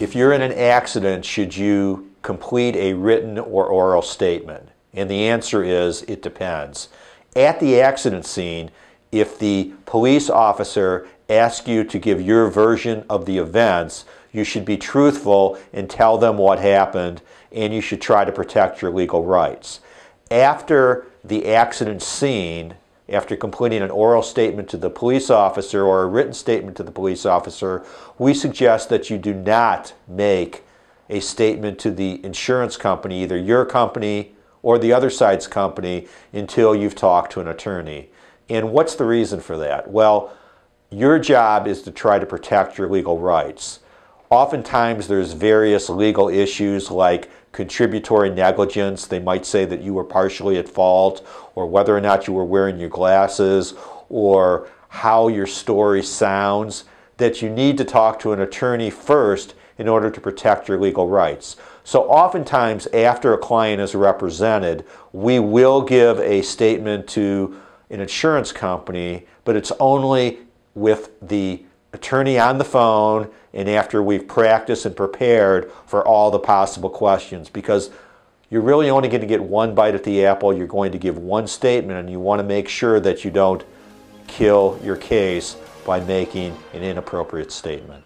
if you're in an accident, should you complete a written or oral statement? And the answer is it depends. At the accident scene, if the police officer asks you to give your version of the events, you should be truthful and tell them what happened, and you should try to protect your legal rights. After the accident scene, after completing an oral statement to the police officer or a written statement to the police officer, we suggest that you do not make a statement to the insurance company, either your company or the other side's company, until you've talked to an attorney. And what's the reason for that? Well, your job is to try to protect your legal rights. Oftentimes, there's various legal issues like contributory negligence. They might say that you were partially at fault, or whether or not you were wearing your glasses, or how your story sounds, that you need to talk to an attorney first in order to protect your legal rights. So oftentimes after a client is represented, we will give a statement to an insurance company, but it's only with the attorney on the phone and after we've practiced and prepared for all the possible questions because you're really only going to get one bite at the apple. You're going to give one statement and you want to make sure that you don't kill your case by making an inappropriate statement.